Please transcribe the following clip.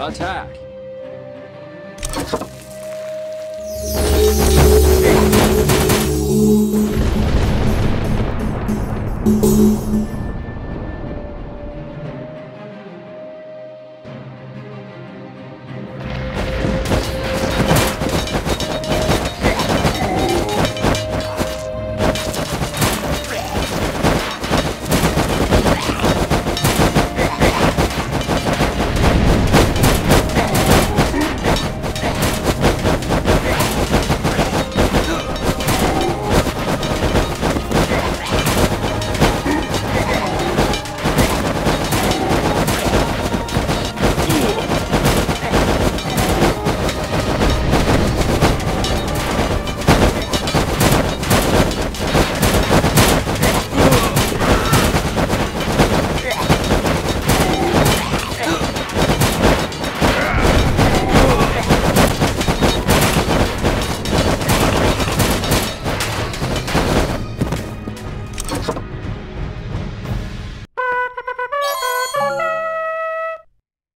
Attack!